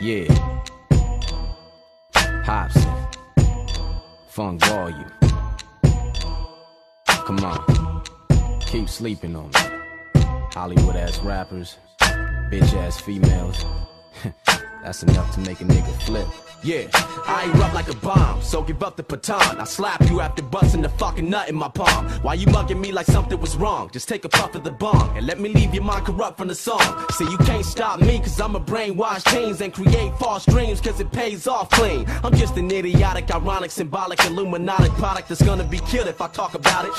Yeah. Hopsin. Funk volume. Come on. Keep sleeping on me. Hollywood ass rappers. Bitch ass females. That's enough to make a nigga flip. Yeah, I erupt like a bomb, so give up the baton. I slap you after busting the fucking nut in my palm. Why you mugging me like something was wrong? Just take a puff of the bong and let me leave your mind corrupt from the song. See, you can't stop me, cause I'm a brainwash teens and create false dreams, cause it pays off clean. I'm just an idiotic, ironic, symbolic, illuminatic product that's gonna be killed if I talk about it.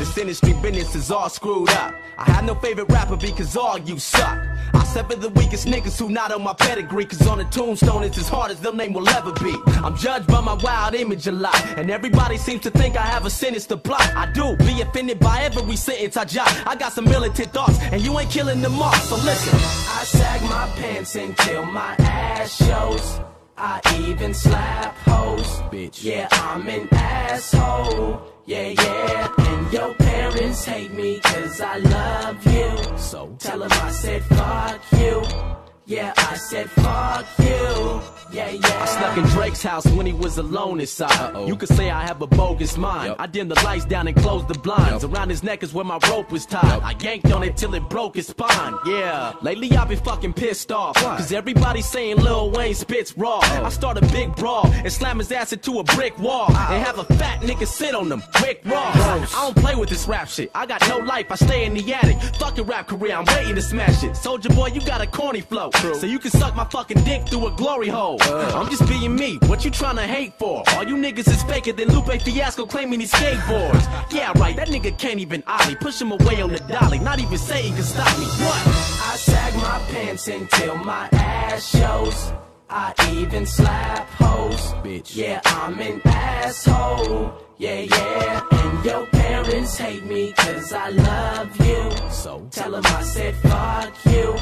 This industry business is all screwed up. I had no favorite rapper because all you suck. I sever the weakest niggas who not on my pedigree, cause on the tombstone it's as hard as their name will ever be. I'm judged by my wild image a lot, and everybody seems to think I have a sinister plot. I do, be offended by every sentence I jot. I got some militant thoughts, and you ain't killing them off, so listen. I sag my pants until my ass shows. I even slap hoes. Bitch. Yeah, I'm an asshole. Yeah, yeah. And your parents hate me cause I love you. So? Tell them I said fuck you. Yeah, I said fuck you. Yeah, yeah. I snuck in Drake's house when he was alone inside. Uh-oh. You could say I have a bogus mind. Yup. I dimmed the lights down and closed the blinds. Yup. Around his neck is where my rope was tied. Yup. I yanked on it till it broke his spine. Yeah. Lately I've been fucking pissed off. Why? Cause everybody's saying Lil Wayne spits raw. I start a big brawl and slam his ass into a brick wall. And have a fat nigga sit on them. Quick raw. I don't play with this rap shit. I got no life. I stay in the attic. Fuck your rap career. I'm waiting to smash it. Soulja Boy, you got a corny flow. So you can suck my fucking dick through a glory hole. Uh. I'm just being me. What you trying to hate for? All you niggas is faker than Lupe Fiasco claiming he skateboards. Yeah, right. That nigga can't even ollie. Push him away on the dolly. Not even say he can stop me. What? I sag my pants until my ass shows. I even slap hoes. Bitch. Yeah, I'm an asshole. Yeah, yeah. And your parents hate me cause I love you. So? Tell them I said fuck you.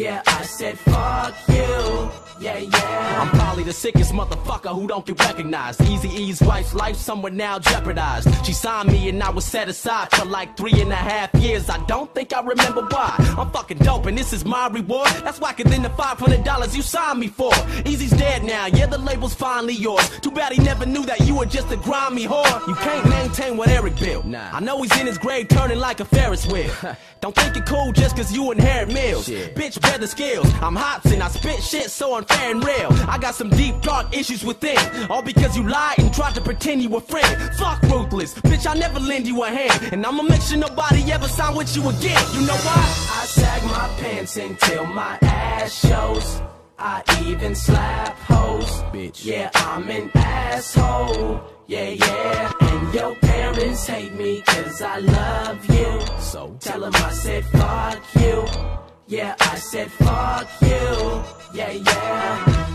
Yeah, I said fuck you. Yeah, yeah. I'm probably the sickest motherfucker who don't get recognized. Eazy-E's wife's life somewhere now jeopardized. She signed me and I was set aside for like three and a half years. I don't think I remember why. I'm fucking dope and this is my reward. That's whacker than the $500 you signed me for. Eazy's dead now. Yeah, the label's finally yours. Too bad he never knew that you were just a grimy whore. You can't maintain what Eric built. Nah. I know he's in his grave turning like a Ferris wheel. don't think you're cool just cause you inherit meals. Shit. Bitch, skills. I'm Hopsin, I spit shit so unfair and real. I got some deep, dark issues within. All because you lied and tried to pretend you were friend. Fuck ruthless. Bitch, I never lend you a hand. And I'ma make sure nobody ever sign with you again. You know why? I sag my pants until my ass shows. I even slap hoes. Bitch. Yeah, I'm an asshole. Yeah, yeah. And your parents hate me cause I love you. So? Tell them I said fuck you. Yeah, I said fuck you. Yeah, yeah.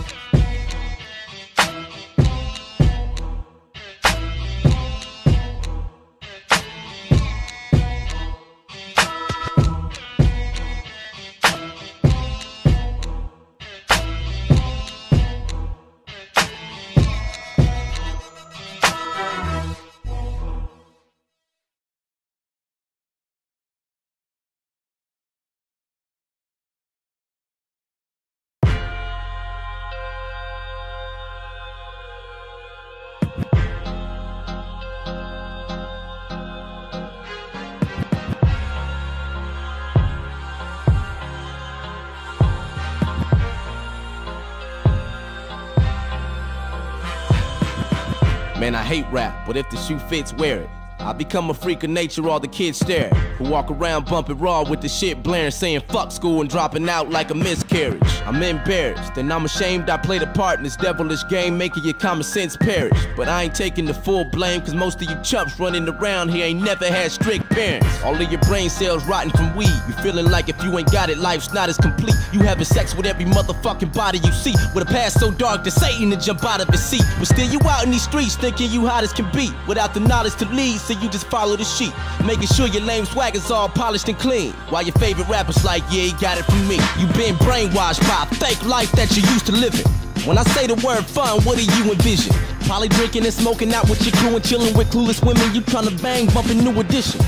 Man, I hate rap, but if the shoe fits, wear it. I become a freak of nature, all the kids stare. Who walk around bumping raw with the shit blaring, saying fuck school and dropping out like a miscarriage. I'm embarrassed, and I'm ashamed I played a part in this devilish game, making your common sense perish. But I ain't taking the full blame, cause most of you chumps running around here ain't never had strict parents. All of your brain cells rotting from weed. You feeling like if you ain't got it, life's not as complete. You having sex with every motherfucking body you see, with a past so dark that Satan to jump out of his seat. But still, you out in these streets thinking you hot as can be, without the knowledge to lead, so you just follow the sheep. Making sure your lame swag is all polished and clean. While your favorite rapper's like, yeah, he got it from me. You been brainwashed by a fake life that you used to living. When I say the word fun, what do you envision? Probably drinking and smoking out with your crew and chilling with clueless women. You tryna bang, bumping new edition.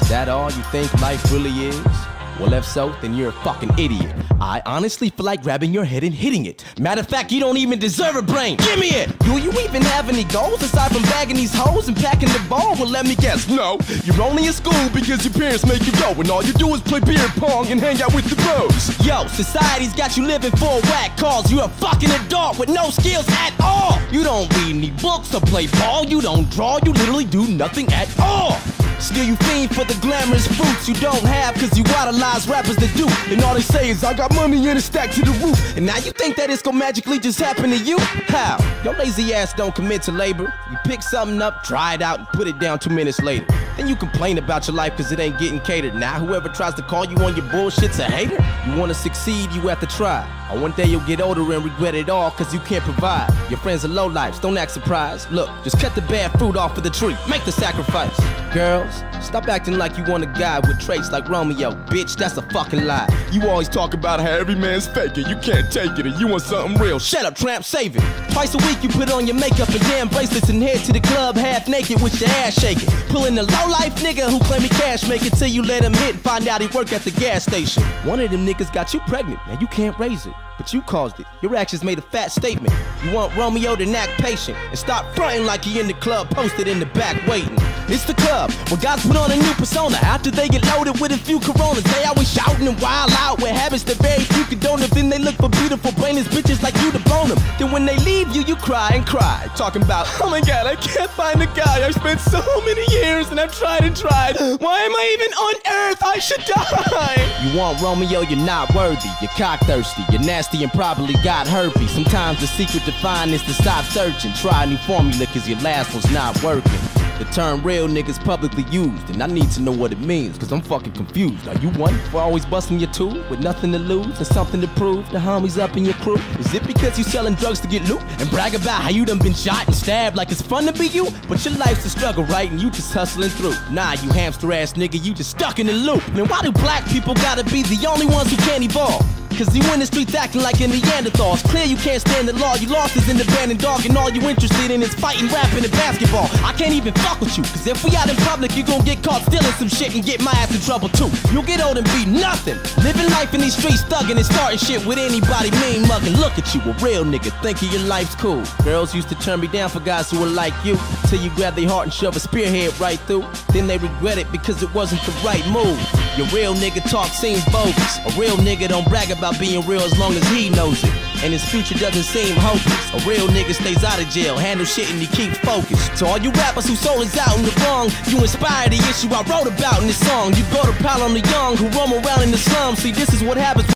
Is that all you think life really is? Well, if so, then you're a fucking idiot. I honestly feel like grabbing your head and hitting it. Matter of fact, you don't even deserve a brain. Give me it! Do you even have any goals aside from bagging these hoes and packing the ball? Well, let me guess. No, you're only in school because your parents make you go, and all you do is play beer pong and hang out with the bros. Yo, society's got you living for a whack cause you're a fucking adult with no skills at all. You don't read any books or play ball, you don't draw, you literally do nothing at all. Still you fiend for the glamorous fruits you don't have Cause you idolize rappers that do And all they say is I got money in a stack to the roof And now you think that it's gonna magically just happen to you? How? Your lazy ass don't commit to labor You pick something up, try it out, and put it down two minutes later Then you complain about your life cause it ain't getting catered Now whoever tries to call you on your bullshit's a hater You wanna succeed, you have to try or one day you'll get older and regret it all cause you can't provide. Your friends are low lives, don't act surprised. Look, just cut the bad fruit off of the tree, make the sacrifice. Girls, stop acting like you want a guy with traits like Romeo. Bitch, that's a fucking lie. You always talk about how every man's faking, you can't take it, and you want something real. Shut up, tramp, save it. Twice a week you put on your makeup and damn bracelets and head to the club half naked with your ass shaking. Pulling the low life nigga who claim he cash make it till you let him hit and find out he work at the gas station. One of them niggas got you pregnant, and you can't raise it but you caused it. Your actions made a fat statement. You want Romeo to act patient and stop fronting like he in the club, posted in the back waiting. It's the club where guys put on a new persona after they get loaded with a few coronas. They always shouting and wild out with habits that very few condone. Then they look for beautiful brainless bitches like you to them. Then when they leave you, you cry and cry, talking about, oh my god, I can't find a guy. I spent so many years and I've tried and tried. Why am I even on earth? I should die. You want Romeo, you're not worthy. You're cock thirsty. You're nasty and probably got herpes. Sometimes the secret to find is to stop searching. Try a new formula cause your last one's not working. The term real niggas publicly used, and I need to know what it means, cause I'm fucking confused. Are you one for always busting your tool with nothing to lose and something to prove? The homies up in your crew? Is it because you selling drugs to get loot and brag about how you done been shot and stabbed like it's fun to be you? But your life's a struggle, right? And you just hustling through. Nah, you hamster ass nigga, you just stuck in the loop. Man, why do black people gotta be the only ones who can't evolve? Cause you in the streets acting like a Neanderthal. It's clear you can't stand the law. You lost is in the band and dog, and all you interested in is fighting, rapping, and basketball. I can't even fuck with you, cause if we out in public, you gon' get caught stealing some shit and get my ass in trouble too. You'll get old and be nothing. Living life in these streets, thugging and starting shit with anybody mean mugging. Look at you, a real nigga, thinking your life's cool. Girls used to turn me down for guys who were like you. Till you grab their heart and shove a spearhead right through. Then they regret it because it wasn't the right move. Your real nigga talk seems bogus. A real nigga don't brag about being real as long as he knows it. And his future doesn't seem hopeless. A real nigga stays out of jail, handle shit and he keeps focused. To all you rappers whose soul is out in the wrong, you inspire the issue I wrote about in this song. You go to pile on the young who roam around in the slums. See, this is what happens.